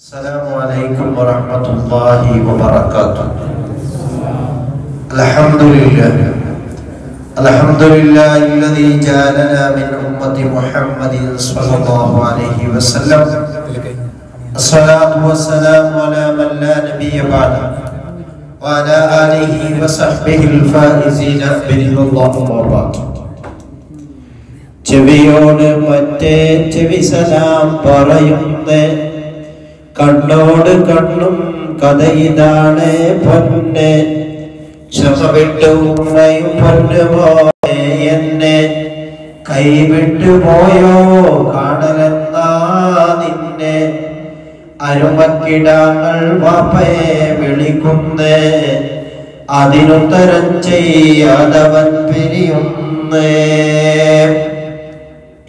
السلام عليكم ورحمة الله وبركاته الحمد لله الحمد لله الذي جعلنا من أمة محمد صلى الله عليه وسلم الصلاة والسلام على من لا نبي بعده وعلى آله وصحبه الفائزين برضا الله وبركاته ചെവിയോട് മറ്റേ ചെവി സലാം പറയുന്നേ കണ്ണോട് കണ്ണും കഥയിതാണ് പൊന്നെ. ക്ഷമ വിട്ടു ഉമ്മയും പൊന്നുപോലെ എന്നെ. കൈവിട്ടു പോയോ കാണലെന്നാ നിന്നെ. അരുമക്കിടാങ്ങൾ വാപ്പയെ വിളിക്കുന്നേ. അതിനുത്തരം ചെയ്യാതവൻ പിരിയുന്നേ.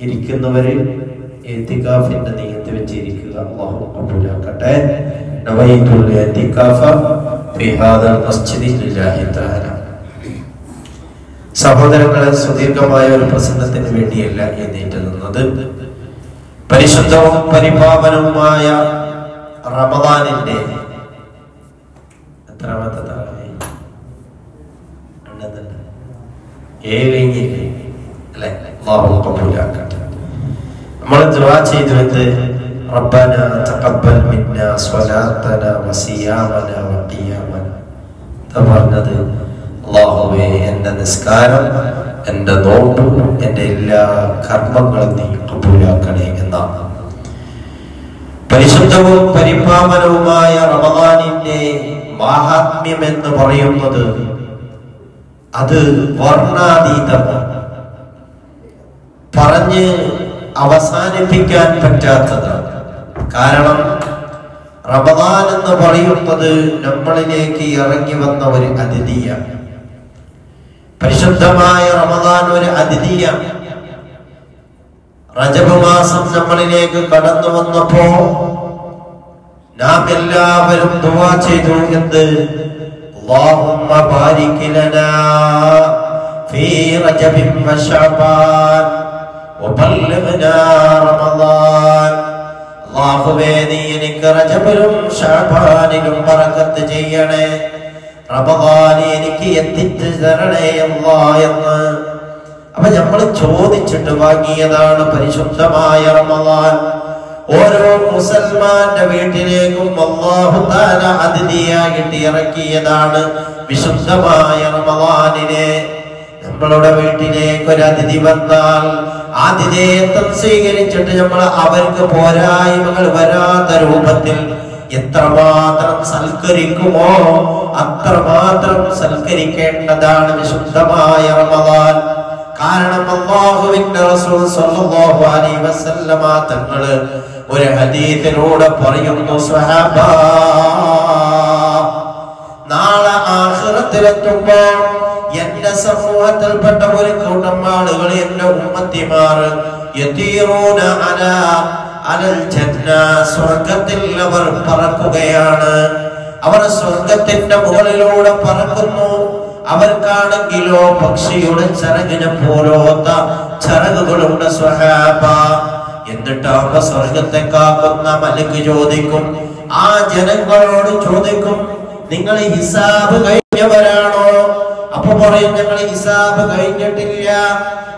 ഇരിക്കുന്നവര് എത്തിക്കാഫിന്റെ നീയത്ത് വെച്ചിരിക്കുക. അള്ളാഹു കബൂലാക്കട്ടെ. സഹോദരങ്ങളെ സുദീർഘമായ ഒരു പ്രസംഗത്തിന് വേണ്ടിയല്ല എന്നേറ്റ് നിന്നത് പരിശുദ്ധവും പരിപാവനവുമായ റമദാനിന്റെ എത്രാമത്തെ തവണ. ഏഴ് അല്ലെ? അള്ളാഹു കബൂലാക്കട്ടെ. നമ്മൾ ദുആ ചെയ്തിരുന്നത് റബ്ബന തഖബ്ബൽ മിന്ന സ്വലാത്തന വസിയാമന വഖിയാമന പറഞ്ഞത്? അള്ളാഹുവേ എന്റെ നിസ്കാരം എന്റെ നോമ്പ് എന്റെ എല്ലാ കർമ്മങ്ങളും നീ കബൂലാക്കണേ എന്നാണ്. പരിശുദ്ധവും പരിപാവനവുമായ റമദാനിന്റെ മാഹാത്മ്യം എന്ന് പറയുന്നത് അത് വർണാതീതമാണ്. പറഞ്ഞ് അവസാനിപ്പിക്കാൻ പറ്റാത്തതാണ് കാരണം റമദാൻ എന്ന് പറയുന്നത് നമ്മളിലേക്ക് ഇറങ്ങി വന്ന ഒരു അതിഥിയാണ് പരിശുദ്ധമായ റമദാൻ ഒരു അതിഥിയാണ് റജബ് മാസം നമ്മളിലേക്ക് കടന്നു വന്നപ്പോ നാം എല്ലാവരും ദുവാ ചെയ്തു എന്ത് اللهم بارك لنا في رجب وشعبان وبلغنا رمضان അള്ളാഹുവേ നീ എനിക്ക് റജബിലും ഷാബാനിലും ബറക്കത്ത് ചെയ്യണേ. റമദാനി എനിക്ക് എത്തിച്ചു തരണേ അല്ലാ എന്ന്. അപ്പൊ നമ്മൾ ചോദിച്ചിട്ട് വാങ്ങിയതാണ് പരിശുദ്ധമായ റമദാൻ. ഓരോ മുസൽമാന്റെ വീട്ടിലേക്കും അള്ളാഹു അതിഥിയായിട്ട് ഇറക്കിയതാണ് വിശുദ്ധമായ റമദാനിനെ. നമ്മളുടെ വീട്ടിലേക്ക് ഒരു വന്നാൽ ആതിഥേയത്വം സ്വീകരിച്ചിട്ട് നമ്മൾ അവർക്ക് പോരായ്മകൾ വരാത്ത രൂപത്തിൽ എത്രമാത്രം സൽക്കരിക്കുമോ അത്രമാത്രം സൽക്കരിക്കേണ്ടതാണ് വിശുദ്ധമായ റമദാൻ. കാരണം അള്ളാഹുവിന്റെ റസൂൽ സല്ലല്ലാഹു അലൈഹി വസല്ലമ തങ്ങൾ ഒരു ഹദീസിലൂടെ പറയുന്നു സഹാബ നാളെ ആഖിറത്തിലെത്തുമ്പോ എന്റെ സമൂഹത്തിൽപ്പെട്ട ഒരു കൂട്ടം ആളുകൾ എന്റെ ഉമ്മത്തിമാർ സ്വർഗത്തിൽ അവർ പറക്കുകയാണ്. അവർ സ്വർഗത്തിന്റെ മുകളിലൂടെ പറക്കുന്നു. അവർക്കാണെങ്കിലോ പക്ഷിയുടെ ചിറകിന് പോലോത്ത ചിറകുകളുണ്ട് സ്വഹാബ. എന്നിട്ട് അവ സ്വർഗത്തെ കാക്കുന്ന മലക്ക് ചോദിക്കും ആ ജനങ്ങളോട് ചോദിക്കും നിങ്ങൾ ഹിസാബ് കഴിഞ്ഞവരാണോ? പറയും ഞങ്ങൾ ഹിസാബ് കഴിഞ്ഞിട്ടില്ല.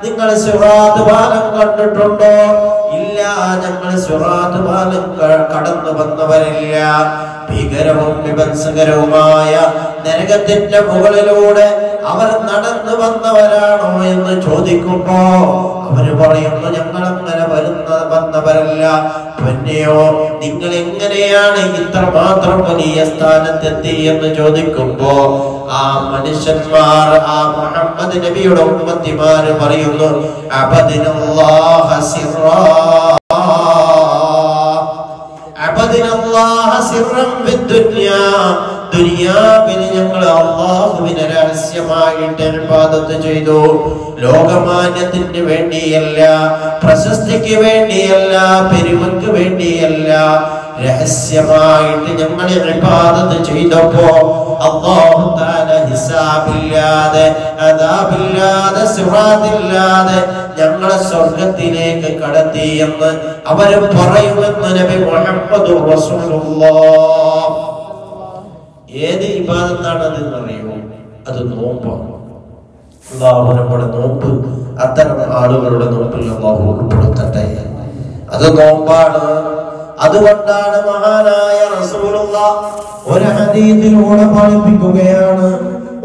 നിങ്ങൾ സുറാത്ത് പാലം കണ്ടിട്ടുണ്ടോ? ഇല്ല ഞങ്ങൾ സുറാത്ത് പാലം കടന്നു വന്നവരില്ല. ഭീകരവും വിഭത്സകരവുമായ നരകത്തിന്റെ മുകളിലൂടെ അവർ നടന്നു വന്നവരാണോ എന്ന് ചോദിക്കുമ്പോ അവർ പറയുന്നു ഞങ്ങൾ അങ്ങനെ വരുന്ന വന്നവരല്ല. പിന്നെയോ നിങ്ങൾ എങ്ങനെയാണ് ഇത്രമാത്രം വലിയ സ്ഥാനത്തെത്തി? എന്ന് ചോദിക്കുമ്പോ ആ മനുഷ്യന്മാർ ആ മുഹമ്മദ് നബിയുടെ ഉമ്മത്തിമാര് പറയുന്നു അബദിനല്ലാഹ ദുനിയാവിന് ഞങ്ങൾ അള്ളാഹുവിനെ രഹസ്യമായിട്ട് അനുപാതത്ത് ചെയ്തു. ലോകമാന്യത്തിന് വേണ്ടിയല്ല പ്രശസ്തിക്ക് വേണ്ടിയല്ല പെരുമക്ക് വേണ്ടിയല്ല രഹസ്യമായിട്ട് ഞങ്ങൾ അനുപാതത്ത് ചെയ്തപ്പോ അള്ളാഹു താല ഹിസാബില്ലാതെ അതാബില്ലാതെ സുഹാദില്ലാതെ ഞങ്ങളെ സ്വർഗത്തിലേക്ക് കടത്തി എന്ന് അവർ പറയുമെന്ന് നബി മുഹമ്മദ് റസൂലുള്ളാഹ്. ഏത് ഇബാദത്താണ് അത് അറിയുമോ അത് നോമ്പാണ്. അള്ളാഹു നമ്മുടെ നോമ്പ് അത്തരം ആളുകളുടെ നോമ്പിൽ അള്ളാഹു ഉൾപ്പെടുത്തട്ടെ. അത് നോമ്പാണ്. അതുകൊണ്ടാണ് മഹാനായ റസൂലുള്ള ഒരു ഹദീസിലൂടെ പഠിപ്പിക്കുകയാണ്.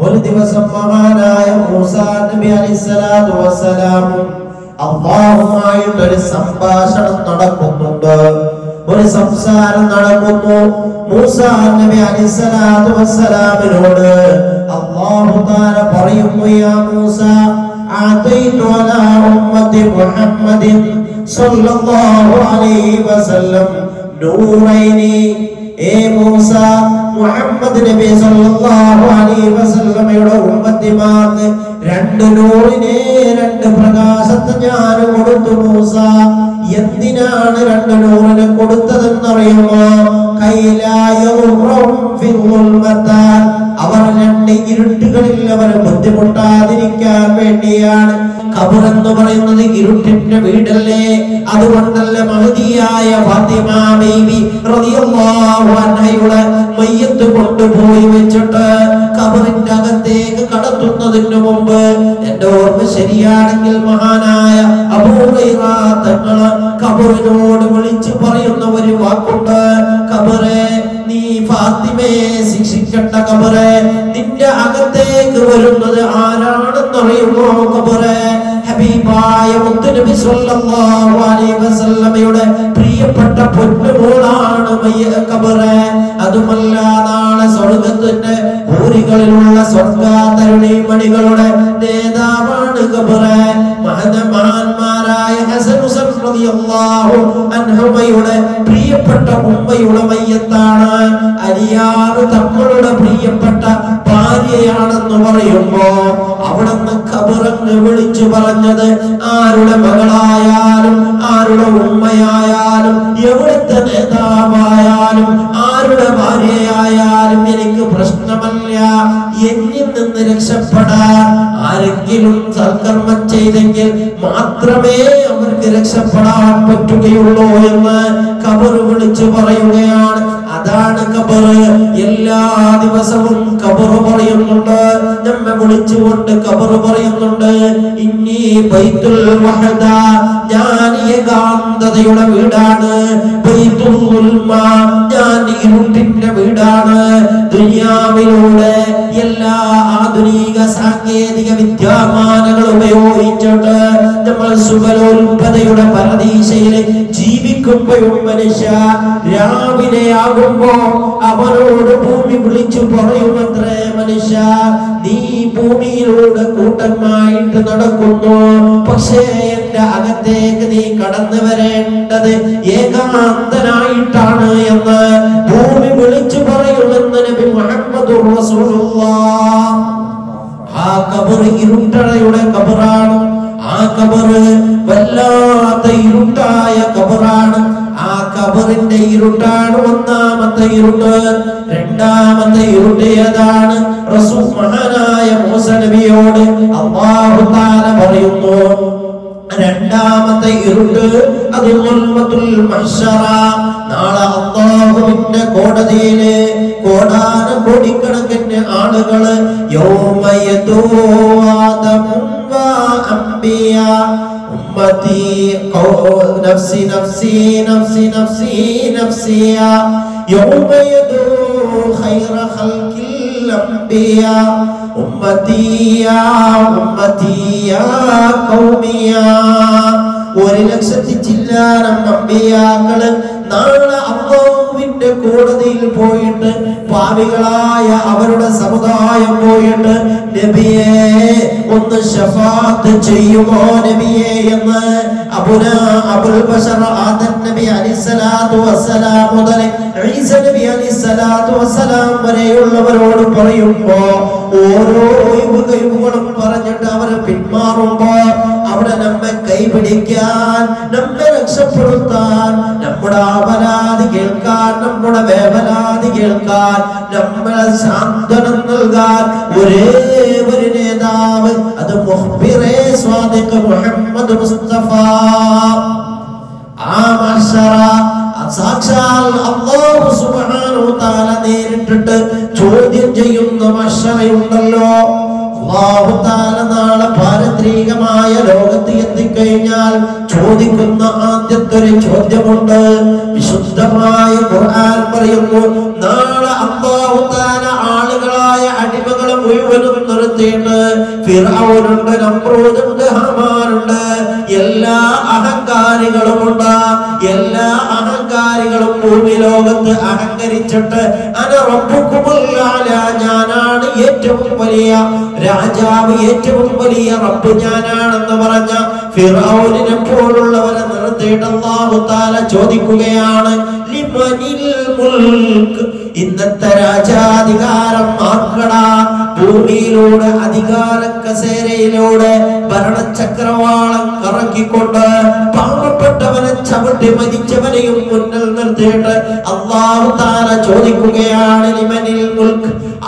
ഒരു ദിവസം മഹാനായ മൂസാ നബി അലൈഹിസ്സലാത്തു വസ്സലാം അള്ളാഹുമായിട്ട് ഒരു സംഭാഷണം നടക്കുന്നുണ്ട്. ഒരു സംസാരം നടക്കുന്നു. മൂസ നബി അലിസ്സലാത്തു വസ്സലാമിനോട് അല്ലാഹു തആല പറയുന്നു യാ മൂസ ആതൈതു അലാ ഉമ്മത്തി മുഹമ്മദിൻ സല്ലല്ലാഹു അലൈഹി വസല്ലം നൂറൈനി. ഏ മൂസ മുഹമ്മദ് നബി സല്ലല്ലാഹു അലൈഹി വസല്ലമയുടെ ഉമ്മത്തിമാർക്ക് രണ്ട് നൂറിനെ രണ്ട് പ്രകാശത്തെ ഞാൻ കൊടുത്തു മൂസ. എന്തിനാണ് രണ്ട് നൂറിന് കൊടുത്തതെന്നറിയുമോ? അവർ രണ്ട് ഇരുട്ടുകളിൽ അവർ ബുദ്ധിമുട്ടാതിരിക്കാൻ വേണ്ടിയാണ്. കബർ എന്ന് പറയുന്നത് ഇരുട്ടിന്റെ വീടല്ലേ? അതുകൊണ്ടല്ല മഹതിയായ ഫാത്തിമ ബീവി റളിയല്ലാഹു അൻഹയുടെ മയ്യത്ത് കൊണ്ടുപോയി വെച്ചിട്ട് കബറിന്റെ അകത്തേക്ക് കടത്തുന്നതിന് മുമ്പ് എന്റെ ഓർമ്മ ശരിയാണെങ്കിൽ മഹാനായ തങ്ങൾ കബറിനോട് വിളിച്ചു പറയുന്ന ഒരു വാക്കുണ്ട്. ഖബറെ നീ ഫാത്തിമയെ ശിക്ഷിക്കേണ്ട ഖബറെ. നിന്റെ അകത്തേക്ക് വരുന്നത് ആരാണെന്നറിയുമോ ഖബറെ? ഹബീബായ മുത്തുനബി സല്ലല്ലാഹു അലൈഹി വസല്ലമയുടെ പ്രിയപ്പെട്ട പൊന്നുമോളാണ് മയ്യ ഖബറ്. അതുമല്ല നാളെ സ്വർഗത്തിന്റെ ഭൂരികളിലുള്ള സ്വർഗാതരുണി മണികളുടെ നേതാവാണ് ഖബറ്. റളിയല്ലാഹു അൻഹുമയുടെ പ്രിയപ്പെട്ട ഉമ്മയുടെ മയ്യത്താണ്. അലിയാറ് തങ്ങളുടെ പ്രിയപ്പെട്ട ഭാര്യയാണെന്ന് പറയുമ്പോ അവിടുന്ന് കബറങ്ങ് വിളിച്ചു പറഞ്ഞത് ആരുടെ മകളായാലും ആരുടെ ഉമ്മയായാലും എവിടുത്തെ നേതാവായാലും ആരുടെ ഭാര്യയായാലും എനിക്ക് പ്രശ്നമല്ല. എന്നിൽ നിന്ന് രക്ഷപ്പെടാൻ ആരെങ്കിലും സൽക്കർമ്മം ചെയ്തെങ്കിൽ മാത്രമേ അവർക്ക് രക്ഷപ്പെടാൻ പറ്റുകയുള്ളൂ എന്ന് കബർ വിളിച്ചു പറയുകയാണ്. അതാണ് കബർ എല്ലാ ദിവസവും കബർ പറയുന്നുണ്ട്. നമ്മെ വിളിച്ചുകൊണ്ട് കബർ പറയുന്നുണ്ട്. ഇനി ബൈത്തുൽ ഞാൻ ഏകാന്തതയുടെ വീടാണ്. ബൈത്തുൽ ഞാൻ ഇരുട്ടിന്റെ വീടാണ്. ദുനിയാവിലൂടെ സാങ്കേതിക വിദ്യാമാനങ്ങൾ ഉപയോഗിച്ചിട്ട് നമ്മൾ സുഖലോൽപതയുടെ പരദീശയിൽ ജീവിക്കുമ്പോഴും മനുഷ്യ രാവിലെ ആകുമ്പോ അവരോട് ഭൂമി വിളിച്ചു പറയുമത്രേ മനുഷ്യ നീ ഭൂമിയിലൂടെ കൂട്ടമായിട്ട് നടക്കുന്നു. പക്ഷേ എന്റെ അകത്തേക്ക് നീ കടന്നു വരേണ്ടത് ഏകാന്തനായിട്ടാണ് എന്ന് ഭൂമി വിളിച്ചു പറയുമെന്ന് നബി മുഹമ്മദ് ആ കബർ ഇരുട്ടടയുടെ കബറാണ് ആ കബറ് വല്ലാത്ത ഇരുട്ടായ കബറാണ് ആ കബറിന്റെ ഇരുട്ടാണ് ഒന്നാമത്തെ ഇരുട്ട്. രണ്ടാമത്തെ ഇരുട്ട് ഏതാണ്? മഹാനായ മൂസ നബിയോട് പറയുന്നു രണ്ടാമത്തെ ഇരുട്ട് അത് നാളെ അല്ലാഹുവിന്റെ കോടതിയിൽ കോടാന കോടിക്കണക്കിന് ആളുകൾ. ഒരു ലക്ഷത്തി ചില്ലാനം അമ്പിയാക്കൾ നാളെ അള്ളാഹുവിന്റെ കോടതിയിൽ പോയിട്ട് പാവികളായ അവരുടെ സമുദായം പോയിട്ട് നബിയെ ഒന്ന് ഷഫാത്ത് ചെയ്യുമോ നബിയെ? എന്ന് അബുന അബുൽ ബഷർ ആദൻ നബി അലിസ്സലാത്തു വസ്സലാം മുതൽ ഈസ നബി അലിസ്സലാത്തു വസ്സലാം വരെയുള്ളവരോട് പറയുമ്പോ ഓരോ ഒഴിവ് പറഞ്ഞിട്ട് അവർ പിന്മാറുമ്പോ അവിടെ നമ്മെ കൈപിടിക്കാൻ നമ്മെ രക്ഷപ്പെടുത്താൻ നമ്മുടെ ഫരിയാത് കേൾക്കാൻ നമ്മുടെ വേവലാതി കേൾക്കാൻ നമ്മളെ സാന്ത്വനം നൽകാൻ ഒരേ ഒരു നേതാവ് അത് മുഹ്ബിറേ സ്വാദിഖ് മുഹമ്മദ് മുസ്തഫ. ആ മത്സര സാക്ഷാൽ അല്ലാഹു സുബ്ഹാനഹു തആല നേരിട്ടിട്ട് ചോദ്യം ചെയ്യുന്ന മഷറയുണ്ടല്ലോ. അല്ലാഹു തആല നാളെ പാരത്രികമായ ലോകത്ത് എത്തിക്കഴിഞ്ഞാൽ ചോദിക്കുന്ന ആദ്യത്തെ ഒരു ചോദ്യമുണ്ട്. വിശുദ്ധമായ ഖുർആൻ പറയുന്നു നാളെ അല്ലാഹു തആല ആളുകളായ അടിമകളെ മുഴുവനും നിർത്തിയിട്ട് ഫിറഔനുണ്ട് നമ്രൂദുണ്ട് ഹമാനുണ്ട് എല്ലാ അഹങ്കാരികളുമുണ്ട്. ഭൂമി ലോകത്ത് അഹങ്കരിച്ചിട്ട് ഞാനാണ് ഏറ്റവും വലിയ രാജാവ് ഏറ്റവും വലിയ റബ്ബ് ഞാനാണെന്ന് പറഞ്ഞ ഫിറൗനിനെ പോലുള്ളവരെ നിർത്തിയിട്ട് അല്ലാഹു തആല ചോദിക്കുകയാണ് ഇന്നത്തെ രാജാധികാരം ആർക്കടാ? ഭൂമിയിലൂടെ അധികാര കസേരയിലൂടെ ഭരണചക്രവാളം കറക്കിക്കൊണ്ട് പാവപ്പെട്ടവനെ ചവിട്ടി മരിച്ചവനെയും മുന്നിൽ നിർത്തിയിട്ട് അള്ളാഹു താര ചോദിക്കുകയാണ് ലിമനിൽ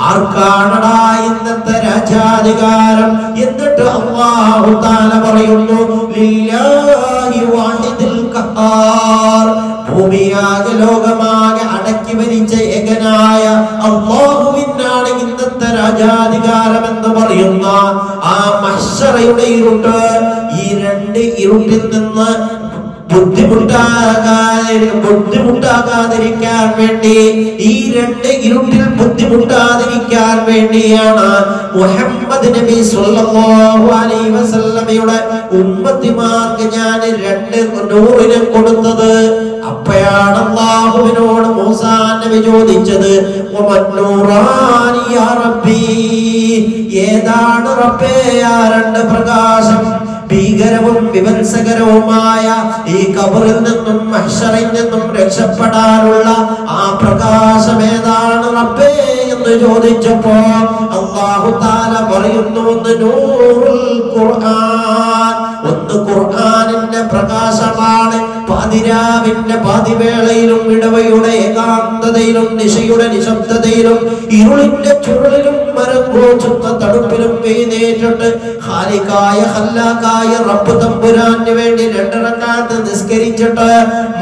ആർക്കാണടാ ഇന്നത്തെ രാജാധികാരം? എന്നിട്ട് അള്ളാഹു താര പറയുന്നു ഭൂമിയാകെ ലോകമാകെ അടക്കി ഭരിച്ച ഏകനായ അള്ളാഹുവിനാണ് ഇന്നത്തെ രാജാധികാരം പറയുന്ന ആ മഷറയുടെ ഇരുട്ട് ഈ രണ്ട് ഇരുട്ടിൽ നിന്ന് ബുദ്ധിമുട്ടാകാതെ ബുദ്ധിമുട്ടാകാതിരിക്കാൻ വേണ്ടി ഈ രണ്ട് ഇരുട്ടിൽ ബുദ്ധിമുട്ടാതിരിക്കാൻ വേണ്ടിയാണ് മുഹമ്മദ് നബി അലൈഹി വസല്ലമയുടെ ഉമ്മത്തിമാർക്ക് ഞാൻ രണ്ട് നൂറിനെ കൊടുത്തത്. അപ്പോഴാണ് അള്ളാഹുവിനോട് മൂസാ ചോദിച്ചത്? ഏതാണ് റബ്ബേ ആ രണ്ട് പ്രകാശം ഭീകരവും വിവത്സകരവുമായ ഈ കബറിൽ നിന്നും മഹ്ഷറിൽ നിന്നും രക്ഷപ്പെടാനുള്ള ആ പ്രകാശം ഏതാണ് റബ്ബേ എന്ന് ചോദിച്ചപ്പോ അള്ളാഹു താല പറയുന്നു ഒന്ന് നൂറുൽ ഖുർആൻ ഒന്ന് ഖുർആനിന്റെ പ്രകാശമാണ് പാതിരാവിന്റെ പാതിവേളയിലും ഇടവയുടെ ഏകാന്തതയിലും നിശയുടെ നിശബ്ദതയിലും ഇരുളിന്റെ ചുരുളിലും മരം തടുപ്പിലും തണുപ്പിലും ഹാലിക്കായ ഹല്ലാക്കായ റബ്ബ് തമ്പുരാന് വേണ്ടി രണ്ടിറക്കാത്ത് നിസ്കരിച്ചിട്ട്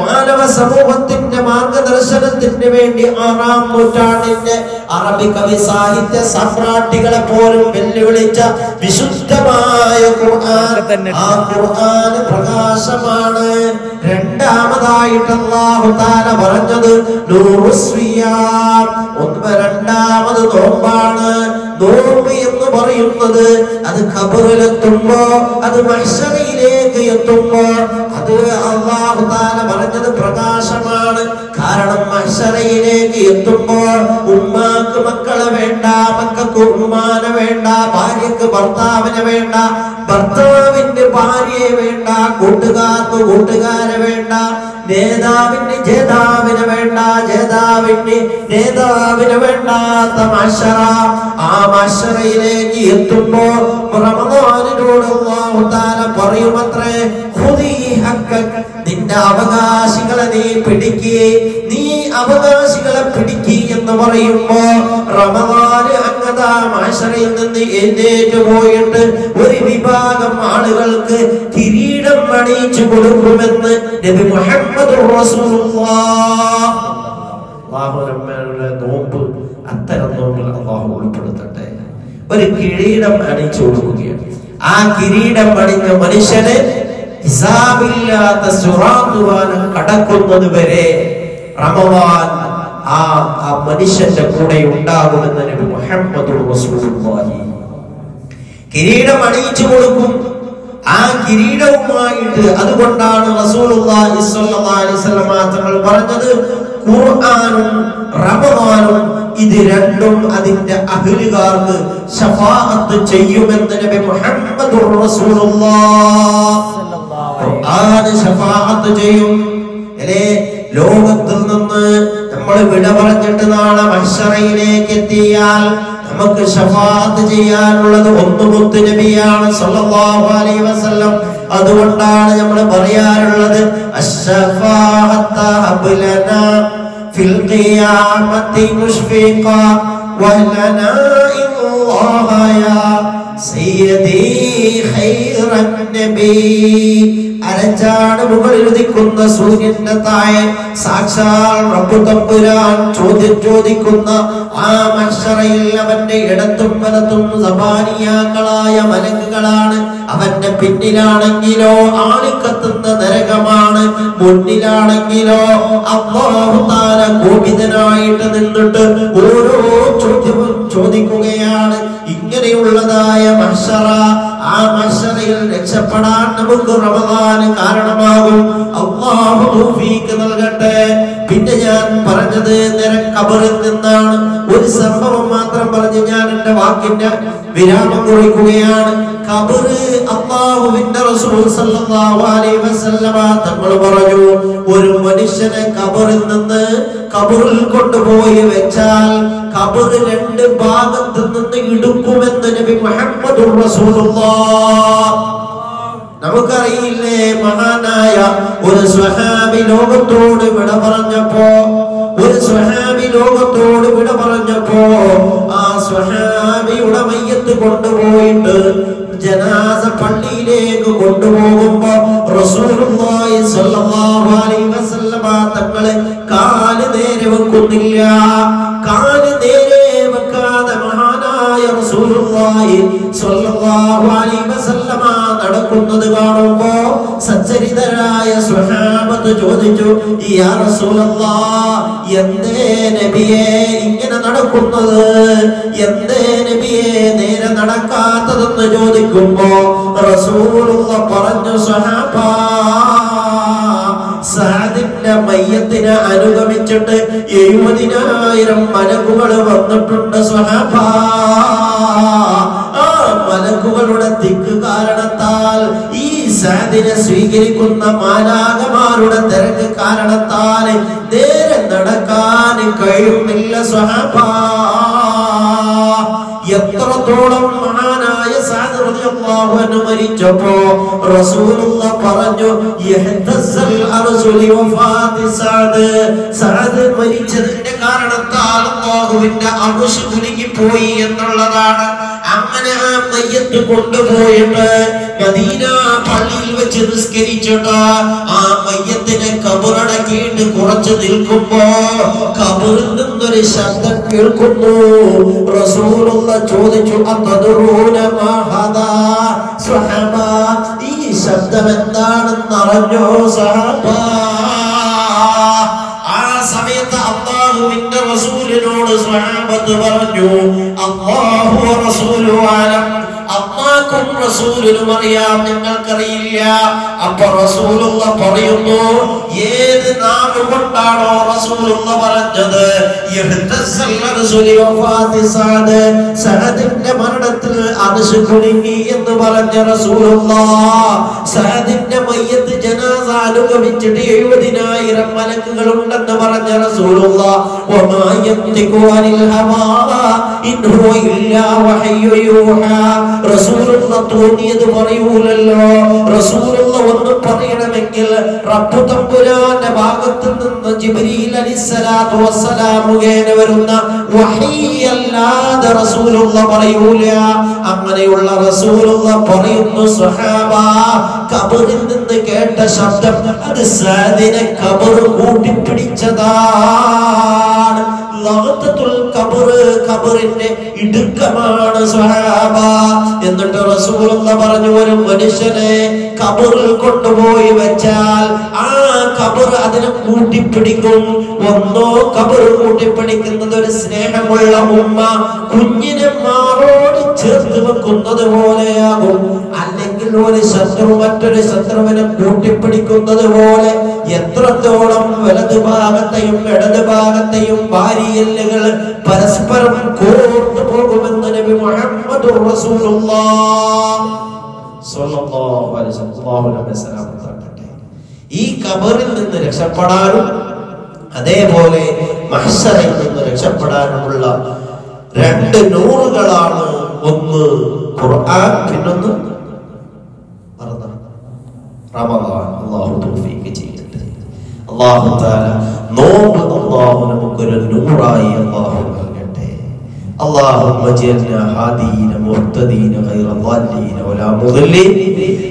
മാനവ സമൂഹത്തിന്റെ മാർഗദർശനത്തിന് വേണ്ടി ആറാം നൂറ്റാണ്ടിന്റെ അറബി കവി സാഹിത്യ സമ്രാട്ടികളെ പോലും വെല്ലുവിളിച്ച വിശുദ്ധമായ ഖുർആൻ. ആ ഖുർആൻ പ്രകാശമാണ്. രണ്ടാമതായിട്ട് അല്ലാഹു താല പറഞ്ഞത് ഒന്ന് രണ്ടാമത് നോമ്പാണ്. നോമ്പ് എന്ന് പറയുന്നത് അത് ഖബറിലെത്തുമ്പോ അത് മനുഷ്യയിലേക്ക് എത്തുമ്പോ അത് അള്ളാഹു താല പറഞ്ഞത് പ്രകാശമാണ്. കാരണം മഹ്ശറയിലേക്ക് എത്തുമ്പോൾ ഉമ്മാക്ക് മക്കളെ വേണ്ട മക്കൾക്ക് ഉമ്മാനെ വേണ്ട ഭാര്യക്ക് ഭർത്താവിനെ വേണ്ട ഭർത്താവിന്റെ ഭാര്യയെ വേണ്ട കൂട്ടുകാർക്ക് കൂട്ടുകാരെ വേണ്ട നേതാവിന് ജേതാവിന് വേണ്ട ജേതാവിന് നേതാവിന് വേണ്ടാത്ത മഷറ ആ മഷറയിലേക്ക് എത്തുമ്പോൾ റമദാനിനോട് പറയുമത്രേ നിന്റെ അവകാശികളെ നീ പിടിക്കേ. നീ അവകാശികളെ പിടിക്കി എന്ന് പറയുമ്പോ റമദാന് അങ്ങതാ മാഷറയിൽ നിന്ന് എഴുന്നേറ്റ് പോയിട്ട് ഒരു വിഭാഗം ആളുകൾക്ക് കിരീടം അണിയിച്ചു കൊടുക്കുമെന്ന് നബി നോമ്പ് അത്തരം നോമ്പിൽ അള്ളാഹു ഉൾപ്പെടുത്തട്ടെ. ഒരു കിരീടം അണിച്ചു കൊടുക്കുകയാണ്. ആ കിരീടം അണിഞ്ഞ മനുഷ്യന് ഹിസാബില്ലാത്ത സുറാത്തുവാനം കടക്കുന്നത് വരെ റമവാൻ ആ ആ മനുഷ്യന്റെ കൂടെ ഉണ്ടാകുമെന്ന് നബി മുഹമ്മദ് റസൂലുള്ളാഹി. കിരീടം അണിയിച്ചു കൊടുക്കും. ആ കിരീടവുമായിട്ട് അതുകൊണ്ടാണ് റസൂലുള്ളാഹി സ്വല്ലല്ലാഹി അലൈഹി വസല്ലം തങ്ങൾ പറഞ്ഞത് ഖുർആനും റമദാനും ഇത് രണ്ടും അതിന്റെ അഹ്ലുകാർക്ക് ശഫാഅത്ത് ചെയ്യുമെന്ന് നബി മുഹമ്മദ് റസൂലുള്ളാഹി ഖുർആൻ ശഫാഅത്ത് ചെയ്യും. അല്ലേ ലോകത്തിൽ നിന്ന് നമ്മൾ വിട പറഞ്ഞിട്ട് നാളെ മഹ്ശറയിലേക്ക് എത്തിയാൽ നമുക്ക് ഷഫാത്ത് ചെയ്യാനുള്ളത് ഒന്ന് മുത്ത് നബിയാണ് സല്ലല്ലാഹു അലൈഹി വസല്ലം. അതുകൊണ്ടാണ് നമ്മൾ പറയാറുള്ളത് അശ്ശഫാഅത്ത ഹബ്ലനാ ഫിൽ ഖിയാമത്തി മുഷ്ഫിഖ വലനാ ഇല്ലാഹ യാ സയ്യിദി അരച്ചാണ് മുകളിൽ ഉദിക്കുന്ന സൂര്യന്റെ താഴെ സാക്ഷാൽ റബ്ബു തമ്പുരാൻ ചോദ്യം ചോദിക്കുന്ന ആ മത്സറയിൽ അവന്റെ ഇടത്തും വലത്തും സബാനിയാക്കളായ മലക്കുകളാണ്. അവന്റെ പിന്നിലാണെങ്കിലോ ആളിക്കത്തുന്ന നരകമാണ്. മുന്നിലാണെങ്കിലോ അബ്ബാഹുതാര താല കോപിതനായിട്ട് നിന്നിട്ട് ഓരോ ചോദ്യവും ചോദിക്കുകയാണ്. ഇങ്ങനെയുള്ളതായ മത്സറ ആ മത്സരയിൽ രക്ഷപ്പെടാൻ നമുക്ക് റമദാന് കാരണമാകും. അള്ളാഹു തൗഫീക്ക് നൽകട്ടെ. പിന്നെ ഞാൻ പറഞ്ഞത് നേരെ കബറിൽ നിന്നാണ്. ഒരു സംഭവം മാത്രം പറഞ്ഞ് ഞാൻ എന്റെ വാക്കിന്റെ വിരാമം കുറിക്കുകയാണ്. കബറ് അള്ളാഹുവിന്റെ റസൂൽ സല്ലല്ലാഹു അലൈഹി വസല്ലമ തങ്ങൾ പറഞ്ഞു ഒരു മനുഷ്യനെ കബറിൽ നിന്ന് കബറിൽ കൊണ്ടുപോയി വെച്ചാൽ കബറ് രണ്ട് ഭാഗത്ത് നിന്ന് ഇടുക്കുമെന്ന് നബി മുഹമ്മദ് നമുക്കറിയില്ലേ മഹാനായ ഒരു സ്വഹാബി ലോകത്തോട് വിട പറഞ്ഞപ്പോ ഒരു സ്വഹാബി ലോകത്തോട് വിട പറഞ്ഞപ്പോ ആ സ്വഹാബിയുടെ മയ്യത്ത് കൊണ്ടുപോയിട്ട് ജനാസ പള്ളിയിലേക്ക് കൊണ്ടുപോകുമ്പോ റസൂലുള്ളാഹി സ്വല്ലല്ലാഹു വസല്ലമ തങ്ങളെ കാൽ നേരെ വെക്കുന്നില്ല. നടക്കുന്നത് കാണുമ്പോ സച്ചരിതരായ സ്വഹാബത്ത് ചോദിച്ചു എന്തേ നബിയെ ഇങ്ങനെ നടക്കുന്നത്? എന്തേ നബിയെ നേരെ നടക്കാത്തതെന്ന് ചോദിക്കുമ്പോ റസൂലുള്ള പറഞ്ഞു സഹാബാ സാദിന്റെ മയ്യത്തിനെ അനുഗമിച്ചിട്ട് എഴുപതിനായിരം മലക്കുകൾ വന്നിട്ടുണ്ട് സ്വഹാബ. ആ മലക്കുകളുടെ തിക്ക് കാരണത്താൽ ഈ സാദിനെ സ്വീകരിക്കുന്ന മാലാകമാരുടെ തിരക്ക് കാരണത്താൽ നേരെ നടക്കാൻ കഴിയുന്നില്ല എത്രത്തോളം മഹാനായ സാദ് റസൂലുള്ള പറഞ്ഞു കാരണത്താൽ പോയി എന്നുള്ളതാണ് അങ്ങനെ ആ മയ്യത്ത് കൊണ്ടുപോയിട്ട് മദീന പള്ളിയിൽ വെച്ച് നിസ്കരിച്ചിട്ട്. ആ മയ്യത്തിനെ കബറടക്കിയിട്ട് കുറച്ച് നിൽക്കുമ്പോ കബറിൽ നിന്നൊരു ശബ്ദം കേൾക്കുന്നു. റസൂലുള്ള ചോദിച്ചു ഈ ശബ്ദം എന്താണെന്ന് അറിഞ്ഞോ സഹബ ആ സമയത്ത് അള്ളാഹുവിന്റെ റസൂലിനോട് സ്വഹാബത്ത് പറഞ്ഞു റസൂലു ആലം. അള്ളാഹും റസൂലിനും അറിയാം നിങ്ങൾക്കറിയില്ല. അപ്പൊ റസൂലുള്ള പറയുന്നു ഏത് നാവ് കൊണ്ടാണോ റസൂലുള്ള പറഞ്ഞത്? സഅദിന്റെ മരണത്തിൽ എന്ന് പറഞ്ഞ ജനാസ മലക്കുകൾ ഉണ്ടെന്ന് പറഞ്ഞ റസൂലുള്ള റസൂലുള്ള ഒന്ന് പറയണമെങ്കിൽ റബ്ബു തമ്പുരാന്റെ ഭാഗത്ത് നിന്ന് ജിബ്രീൽ അലിസ്സലാത്തു വസ്സലാം മുഖേന വരുന്ന വഹീയല്ലാതെ റസൂലുള്ള പറയൂല. അങ്ങനെയുള്ള റസൂലുള്ള പറയുന്നു സ്വഹാബ കബറിൽ നിന്ന് കേട്ട ശബ്ദം അത് സാദിനെ കബർ കൂട്ടിപ്പിടിച്ചതാണ്. ഖബറിന്റെ ഇടുക്കമാണ് സ്വഹാബ. എന്നിട്ട് റസൂലുള്ള പറഞ്ഞു ഒരു മനുഷ്യനെ ഖബറിൽ കൊണ്ടുപോയി വെച്ചാൽ ആ ഖബർ അതിനെ കൂട്ടിപ്പിടിക്കും. ഒന്നോ ഖബർ കൂട്ടിപ്പിടിക്കുന്നത് ഒരു സ്നേഹമുള്ള ഉമ്മ കുഞ്ഞിനെ മാറോട് ചേർത്ത് വെക്കുന്നത് പോലെയാകും. അല്ലെങ്കിൽ ഒരു ശത്രു മറ്റൊരു ശത്രുവിനെ കൂട്ടിപ്പിടിക്കുന്നത് പോലെ എത്രത്തോളം വലതു ഭാഗത്തെയും ഇടത് ഭാഗത്തെയും ഭാര്യയല്ലുകൾ പരസ്പരം കോർത്തു പോകുമെന്ന് നബി മുഹമ്മദ് ഈ കബറിൽ നിന്ന് രക്ഷപ്പെടാനും അതേപോലെ മഹ്സറിൽ നിന്ന് രക്ഷപ്പെടാനുമുള്ള രണ്ട് നൂറുകളാണ് ഒന്ന് ഖുർആൻ പിന്നൊന്ന് റമദാൻ അള്ളാഹു തൗഫീഖ് ചെയ്യട്ടെ. അള്ളാഹു താല നോമ്പ് അള്ളാഹു നമുക്കൊരു നൂറായി അള്ളാഹു اللهم اجعلنا هادين مهتدين غير ضالين ولا مضلين.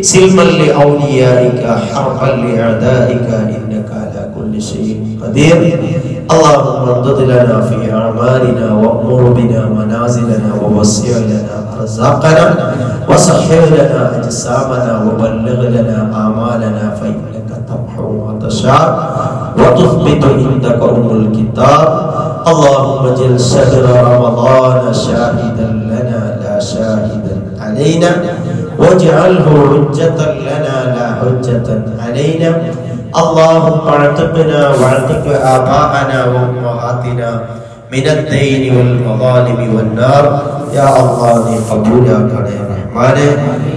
سلما لأوليائك حربا لأعدائك إنك على كل شيء قدير. اللهم ردد لنا في أعمالنا وامر بنا منازلنا ووسع لنا أرزاقنا وسخر لنا أجسامنا وبلغ لنا آمالنا فإنك تمحو وتشاء وتثبت عندك أم الكتاب. اللهم اجعل شهر رمضان شاهدا لنا لا شاهدا علينا واجعله حجة لنا لا حجة علينا. اللهم اعتقنا واعتق آباءنا وأمهاتنا من الدين والمظالم والنار. يا الله قبولا يا رحمن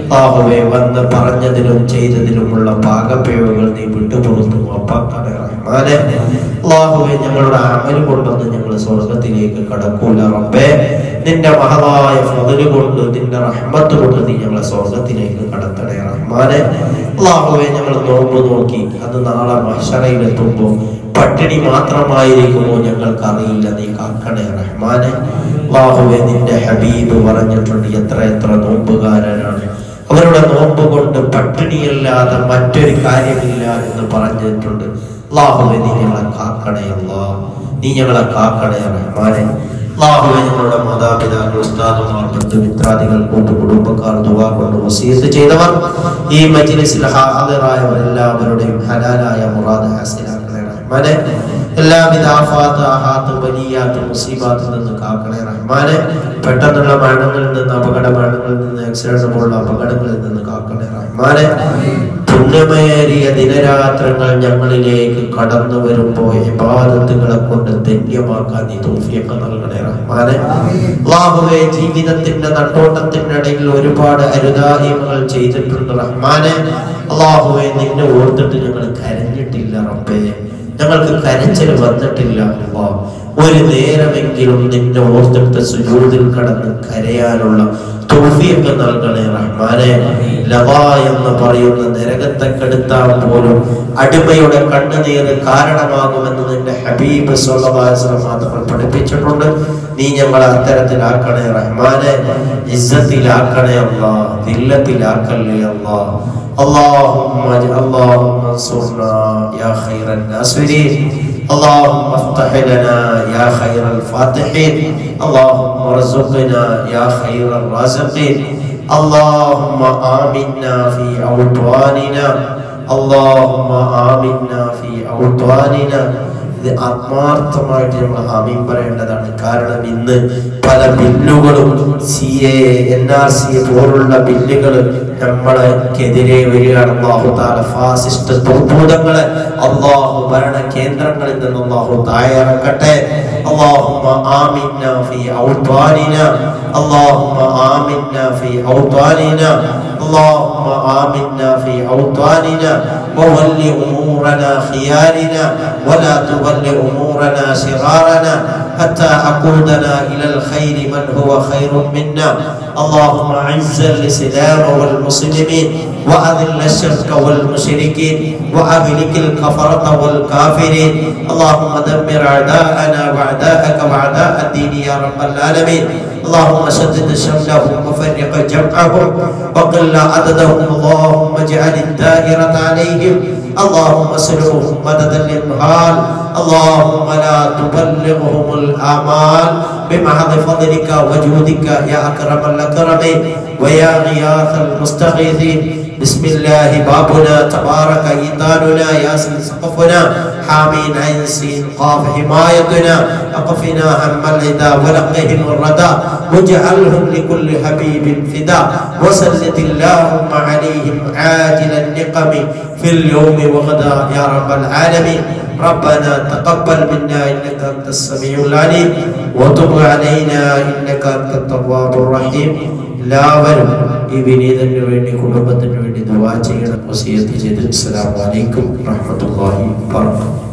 അല്ലാഹുവേ വന്ന് പറഞ്ഞതിലും ചെയ്തതിലുമുള്ള പാകപ്പിഴവുകൾ നീ വിട്ടുപുറത്തു അള്ളാഹുവെ ഞങ്ങളുടെ അമൽ കൊണ്ടൊന്ന് ഞങ്ങൾ സ്വർഗത്തിലേക്ക് കടക്കൂല റബ്ബേ. നിന്റെ മഹതായ ഫതിൽ കൊണ്ട് നിന്റെ റഹ്മത്ത് കൊണ്ട് നീ ഞങ്ങളെ സ്വർഗത്തിലേക്ക് കടത്തണേ റഹ്മാനെ. അള്ളാഹുവെ ഞങ്ങൾ നോമ്പ് നോക്കി അത് നാളെ മഷറയിലെത്തുമ്പോൾ പട്ടിണി മാത്രമായിരിക്കുമോ ഞങ്ങൾക്ക് അറിയില്ല നീ കാക്കണേ റഹ്മാനെ. അള്ളാഹുവെ നിന്റെ ഹബീബ് പറഞ്ഞിട്ടുണ്ട് എത്ര എത്ര നോമ്പുകാരനാണ്. അവരുടെ നോമ്പ് കൊണ്ട് പട്ടിണിയല്ലാതെ മറ്റൊരു കാര്യമില്ല എന്ന് പറഞ്ഞിട്ടുണ്ട്. അല്ലാഹുവേ നീ ഞങ്ങളെ കാക്കണേ അല്ലാ. നീ ഞങ്ങളെ കാക്കണേ റഹ്മാനെ. അല്ലാഹുവേ ഞങ്ങളുടെ മാതാപിതാക്കൾ ഉസ്താദുമാർ ബന്ധുമിത്രാദികൾ കൂട്ടുകുടുംബക്കാർ ദുവാ കൊണ്ട് വസീത്ത് ചെയ്തവർ ഈ മജ്ലിസിൽ ഹാദറായവരെല്ലാവരുടെയും ഹലാലായ മുറാദ് ഹാസിലാക്കണേ റഹ്മാനെ. എല്ലാവിധ ആഫാത്ത് ആഹാത്ത് പെട്ടെന്നുള്ള മരണങ്ങളിൽ നിന്ന് അപകട മരണങ്ങളിൽ നിന്ന് ആക്സിഡന്റ് പോലുള്ള അപകടങ്ങളിൽ നിന്ന് കാക്കണേ റഹ്മാനെ. പുണ്യമേറിയ ദിനരാത്രങ്ങൾ ഞങ്ങളിലേക്ക് കടന്നു വരുമ്പോൾ ഇബാദത്തുകളെ കൊണ്ട് ധന്യമാക്കാൻ നീ തോഫിയൊക്കെ നൽകണേ റഹ്മാനെ. അല്ലാഹുവേ ജീവിതത്തിന്റെ നട്ടോട്ടത്തിനിടയിൽ ഒരുപാട് അരുതാഹിമകൾ ചെയ്തിട്ടുണ്ട് റഹ്മാനെ. അല്ലാഹുവേ നിന്നെ ഓർത്തിട്ട് ഞങ്ങൾ കരഞ്ഞിട്ടില്ല റബ്ബേ. ഞങ്ങൾക്ക് കരച്ചിൽ വന്നിട്ടില്ല അല്ലാ ഒരു നേരമെങ്കിലും നിന്റെ ഓർത്തിട്ട് സുജൂതിൽ കടന്ന് കരയാനുള്ള തോഫിയൊക്കെ നൽകണേ റഹ്മാനെ. ലവാ എന്ന് പറയുന്ന നരകത്തെ കെടുത്താൻ പോലും അടിമയുടെ കണ്ണുനീര് കാരണമാകുമെന്ന് നിന്റെ ഹബീബ് സ്വല്ലല്ലാഹു മാത്രം പഠിപ്പിച്ചിട്ടുണ്ട് നീ ഞങ്ങളെ അത്തരത്തിലാക്കണേ റഹ്മാനെ ഇസ്സത്തിലാക്കണേ അല്ലാ ദില്ലത്തിലാക്കല്ലേ അല്ലാ اللهم اللهم انصرنا يا خير الناصرين اللهم افتح لنا يا خير الفاتحين اللهم ارزقنا يا خير الرازقين اللهم آمنا في أوطاننا اللهم آمنا في أوطاننا ഇത് ആത്മാർത്ഥമായിട്ട് നമ്മൾ ആമീൻ പറയേണ്ടതാണ് കാരണം ഇന്ന് പല ബില്ലുകളും C A N R C പോലുള്ള ബില്ലുകൾ നമ്മളെക്കെതിരെ വരികയാണ് അള്ളാഹു താല ഫാസിസ്റ്റ് ദുർഭൂതങ്ങളെ അള്ളാഹു ഭരണ കേന്ദ്രങ്ങളിൽ നിന്ന് അള്ളാഹു തായറക്കട്ടെ اللهم آمنا في أوطاننا اللهم آمنا في أوطاننا. اللهم آمنا في أوطاننا. وول أمورنا خيارنا ولا تول أمورنا شرارنا حتى أقودنا إلى الخير من هو خير منا. اللهم أعز الإسلام والمسلمين. وأذل الشرك والمشركين. وأهلك الكفرة والكافرين. اللهم دمر أعداءنا وأعداءك وأعداء الدين يا رب العالمين. اللهم شدد شملهم وفرق جمعهم وقل عددهم. اللهم اجعل الدائرة عليهم. اللهم سلهم مدد الإمهال اللهم لا تبلغهم الآمال. بمحض فضلك وجودك يا أكرم الأكرمين ويا غياث المستغيثين. بسم الله بابنا تبارك إيطاننا ياسين سقفنا حامين عين سين قاف حمايتنا أقفنا هم العدا ولقهم الردى واجعلهم لكل حبيب فدا وسلط اللهم عليهم عاجل النقم في اليوم وغدا يا رب العالمين. ربنا تقبل منا إنك أنت السميع العليم وتب علينا إنك أنت التواب الرحيم. എല്ലാവരും ഈ വിനീതന് വേണ്ടി കുടുംബത്തിന് വേണ്ടി ദുവാ ചെയ്യണം. വസീയത്ത് ചെയ്ത്. അസ്സലാമു അലൈക്കും റഹ്മത്തുള്ളാഹി വബറകാതുഹു.